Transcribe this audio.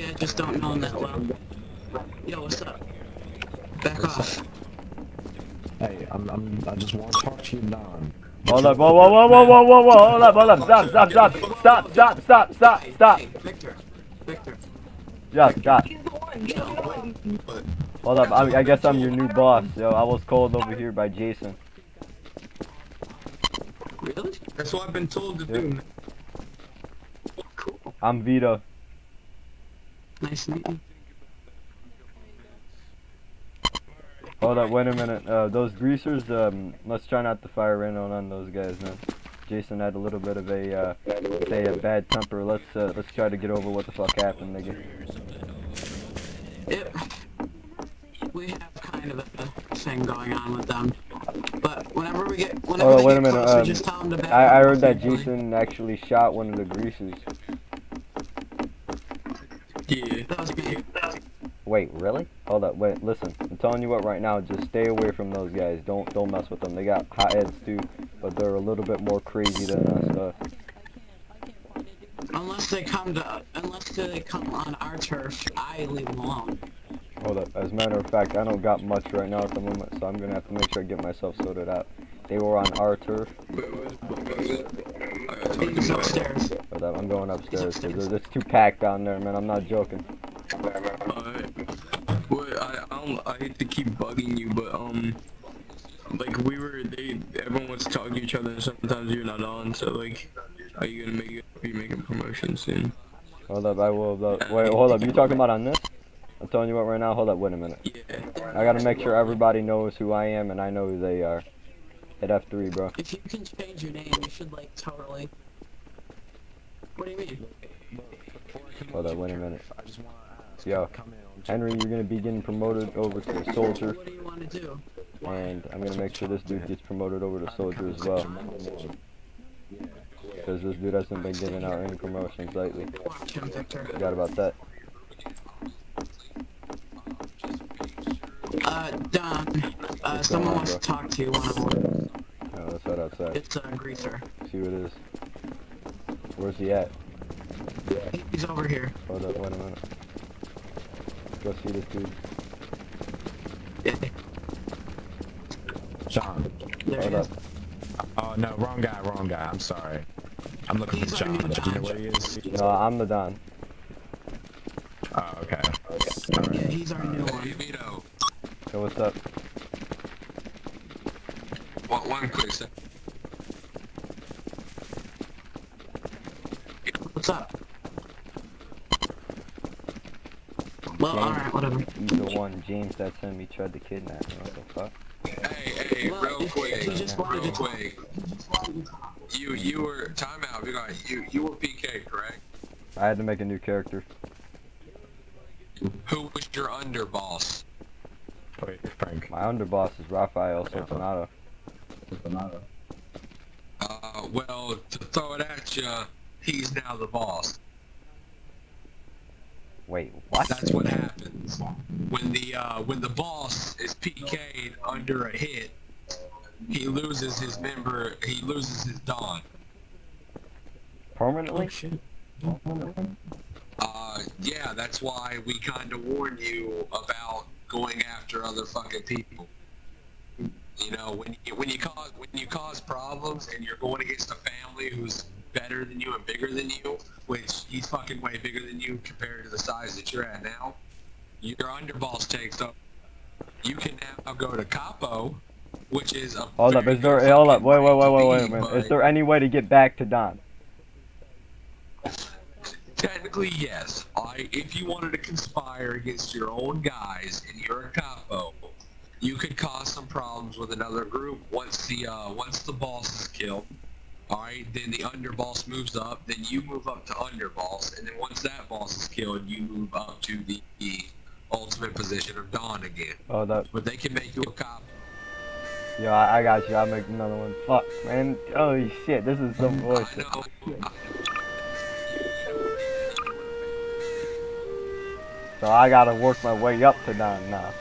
maybe I just don't know him that well. Yo, what's up? Back off. Hey, I'm, I'm, I just want to talk to you, Don. Hold up, whoa, whoa, whoa, whoa, whoa, whoa, whoa, hold up, hold up, stop, stop, stop, stop, stop, stop, stop, Hey, stop, hey, Victor. Victor. Yeah, stop. Hold up, I, I guess I'm your new boss, yo. I was called over here by Jason. really? That's what I've been told to Yep. do. man. Cool. I'm Vito. Nice to meet you. Hold up, wait a minute. Uh, those greasers, um, let's try not to fire in on, on those guys, man. Jason had a little bit of a, uh, say a bad temper. Let's, uh, let's try to get over what the fuck happened, nigga. It, we have kind of a thing going on with them. But whenever we get, whenever Oh, they wait a get minute, close, we um, just tell them to back I, I heard that Jason actually shot one of the greasers. Yeah. That was me. Wait, really? Hold up, wait, listen. I'm telling you what right now, just stay away from those guys. Don't don't mess with them. They got hot heads too, but they're a little bit more crazy than us. Uh, Unless they come to, unless they come on our turf, I leave them alone. hold up. As a matter of fact, I don't got much right now at the moment, so I'm gonna have to make sure I get myself sorted out. They were on our turf, He's upstairs. but I'm going upstairs because it's too packed down there, man. I'm not joking. Alright. Well, I, I don't. I hate to keep bugging you, but um, like we were, they, everyone wants to talk to each other, and sometimes you're not on. So like, are you gonna make it? Are you making promotion soon? Hold up, I will. Wait, hold up. You talking about on this? I'm telling you what right now. Hold up, wait a minute. Yeah. I gotta make sure everybody knows who I am and I know who they are. Hit F3, bro. If you can change your name, you should like totally. What do you mean? Hold up, wait a minute. I just want to ask. Yo, come in on Henry, you're gonna be getting promoted over to a soldier, What do you want to do? and I'm gonna make sure this dude gets promoted over to soldier as well, because this dude hasn't been giving out any promotions lately. Watch him, Victor. Forgot about that. Uh, Don. Uh, someone on, wants bro? to talk to you one outside. It's a uh, greaser. See who it is. Where's he at? He's over here. Hold up, wait a minute. Go see this dude. Yeah, John. there he Hold up. is. Oh no, wrong guy, wrong guy. I'm sorry. I'm looking He's for our John. new Do you know where he is? No, I'm the Don. Oh, okay. Yeah, he's our new one. Vito. So what's up? One, one quick sec. What's up? Well, James. alright, whatever. He's the one, James, that sent me tried to kidnap me. What the fuck? Hey, hey, Well, real quick, if you just wanted real to- quick. You, you were time out. We got you. You were PK, correct? I had to make a new character. Who was your underboss? Wait, Frank. My underboss is Rafael Sortanato. Uh, well, to throw it at you, he's now the boss. Wait, what? That's what happens when the uh, when the boss is PK'd under a hit. He loses his member. He loses his don. Permanently? Uh, yeah, that's why we kind of warn you about going after other fucking people. You know, when you when you cause when you cause problems and you're going against a family who's better than you and bigger than you, which he's fucking way bigger than you compared to the size that you're at now, your underboss takes up. You can now go to Capo, which is a Hold up, is there, hold up, wait, wait, wait, wait, wait a minute. Is there any way to get back to Don? Technically, yes. I, if you wanted to conspire against your own guys and you're a capo, you could cause some problems with another group. Once the uh, once the boss is killed, all right, then the underboss moves up. Then you move up to underboss, and then once that boss is killed, you move up to the, the ultimate position of Don again. Oh, up. But they can make you a cop. Yo, I, I got you. I'll make another one. Fuck, man. Holy shit, this is some I bullshit. know. So I gotta work my way up to Don now.